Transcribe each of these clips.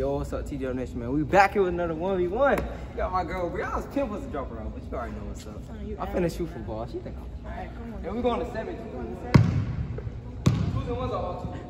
Yo, what's up, TJ Nation, man? We back here with another 1v1. Got my girl, Brianna's pimp was a dropper out, but you already know what's up. Oh, I'm finna shoot for ball. She think I'm on. And we going to seven. You going to seven? Twos and ones all two.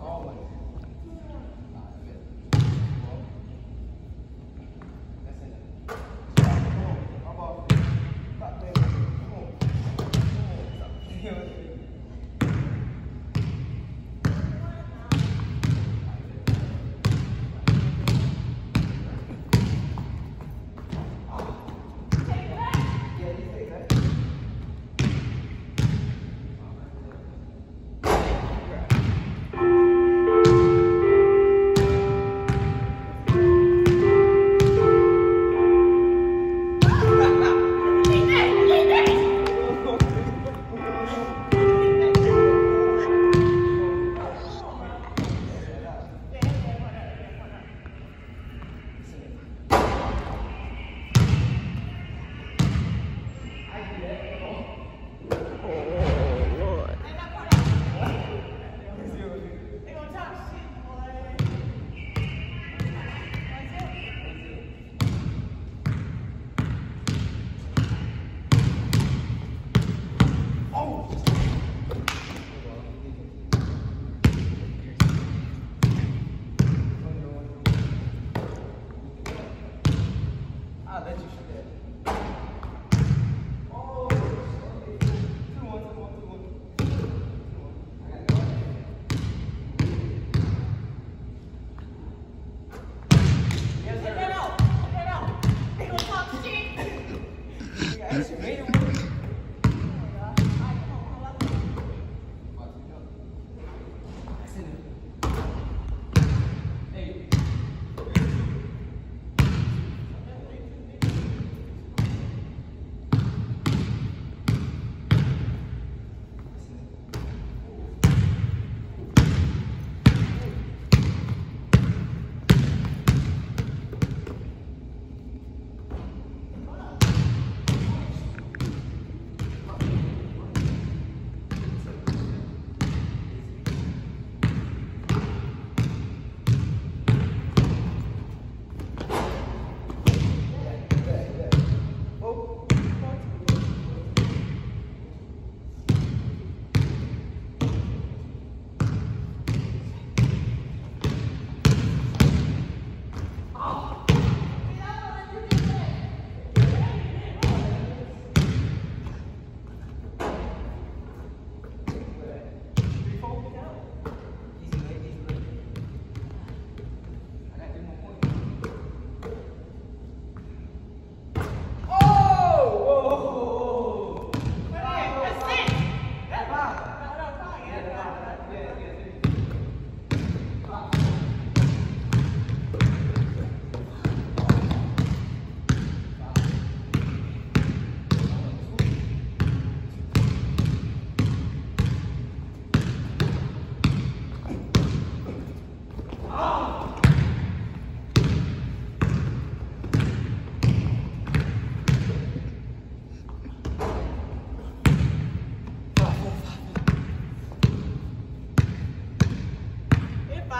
Yeah,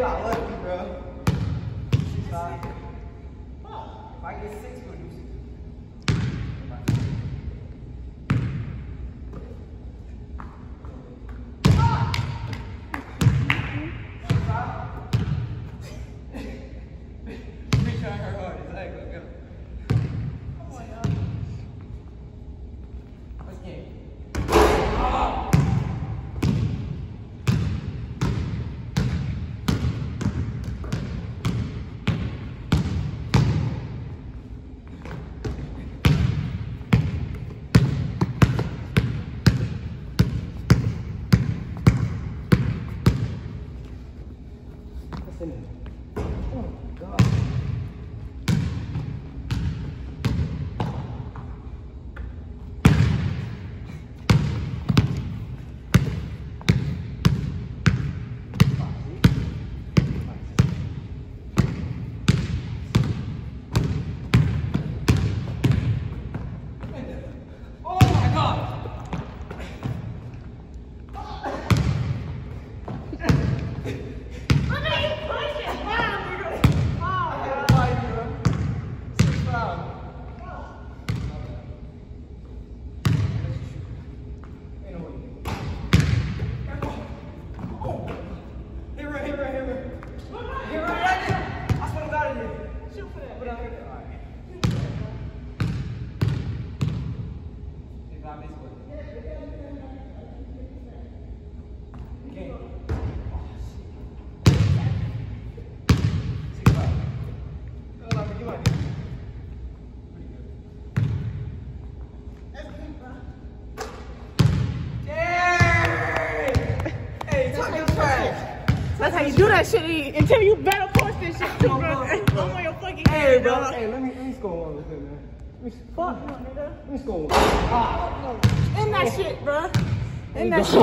got lucky, bro. Five. If I get six. How you do that shit until you better post this shit too, bro. I'm on your fucking Hey, head, bro. dog. Hey, let me let me score one with him, man. Let me, Fuck no, nigga. let me score one. In that shit, bro. In oh, that shit.